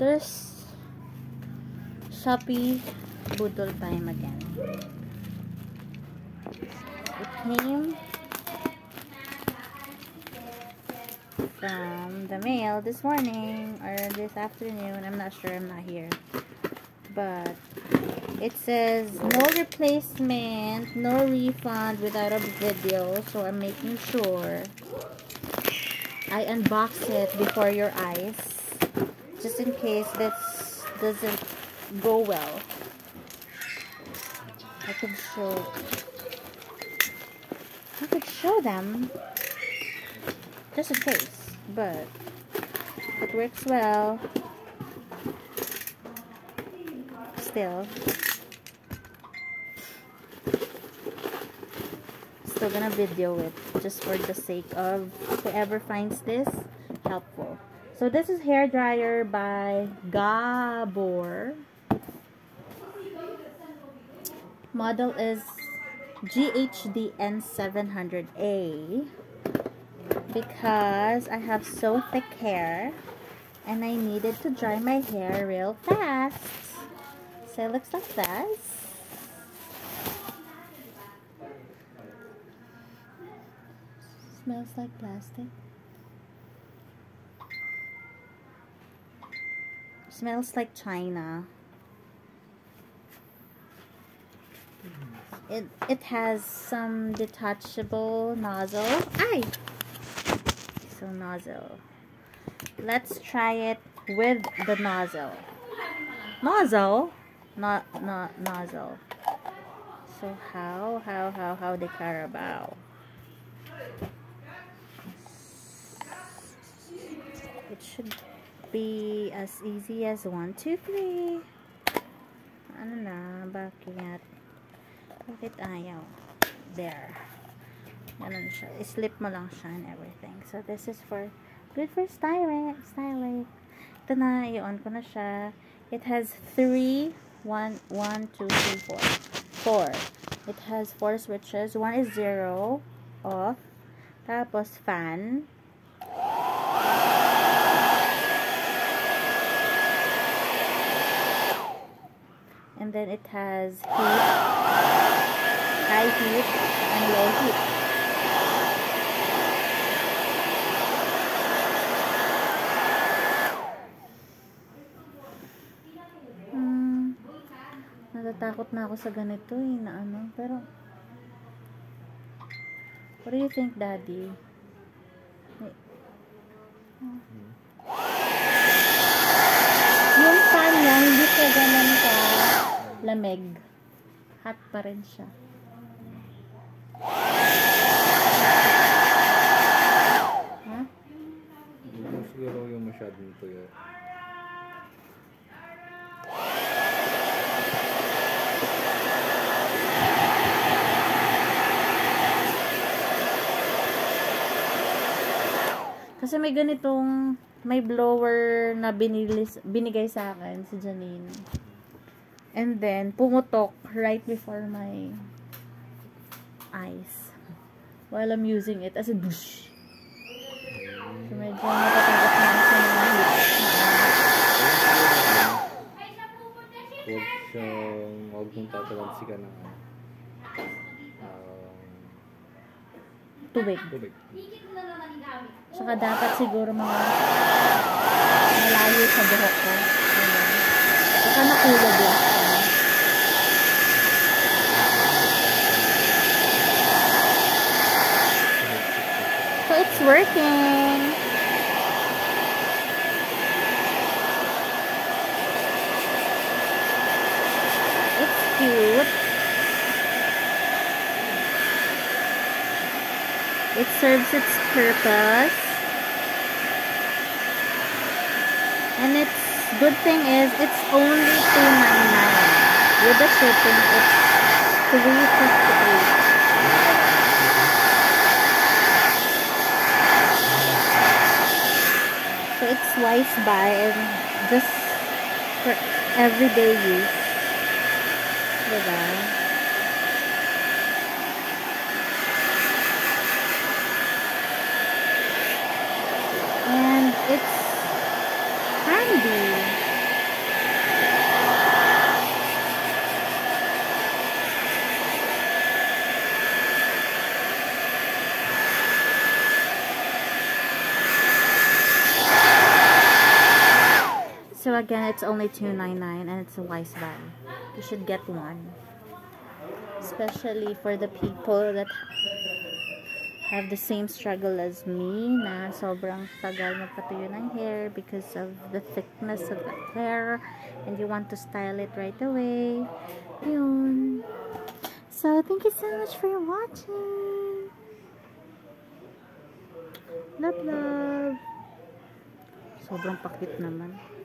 There's Shopee Boodle time again. It came from the mail this morning or this afternoon. I'm not sure. I'm not here. But it says no replacement, no refund without a video. So I'm making sure I unbox it before your eyes. Just in case this doesn't go well. I could show I could show them just in case but it works well. Still. Still gonna video it just for the sake of whoever finds this helpful so this is hair dryer by Gaabor model is GHDN 700A because I have so thick hair and I needed to dry my hair real fast. So it looks like this. Smells like plastic. Smells like China. It, it has some detachable nozzle. Ay! so nozzle. Let's try it with the nozzle. Nozzle? Not, not nozzle. So how, how, how, how the Carabao? It should be as easy as one, two, three. Ano na, bakit? Bakit ayaw? There. Ganun siya. Slip mo lang siya and everything. So, this is for, good for styling. Styling. Ito na, i-on ko na siya. It has three, one, one, two, three, four. Four. It has four switches. One is zero, off. Tapos, fan. And then it has heat, high heat, and low heat. natatakot na ako sa ganito eh, na ano. Pero, what do you think, Daddy? Hey. Oh. Yung fan niya, hindi ka ganun ka lamig. Hot pa rin siya. Ha? Siguro yung masyadong tuyo. Kasi may ganitong, may blower na binilis, binigay sa akin si Janine. And then, pumutok right before my eyes. While I'm using it. As in, bush. So, medyo natatakot na sa mga lips. Huwag siyang, huwag mong tatalansi ka ng tubig. Tubig. Tsaka dapat siguro mga malayo sa buhok ko. Ganun. Tsaka nakulog lang. It's working. It's cute. It serves its purpose. And its good thing is it's only $2.99. With the shipping, it's $3.58. It's wise and just for everyday use. Diba? So again, it's only $2.99 and it's a wise buy. You should get one. Especially for the people that have the same struggle as me na sobrang tagal magpatuyo ng hair because of the thickness of the hair and you want to style it right away. Yun. So, thank you so much for watching. Love, love. Sobrang pakit naman.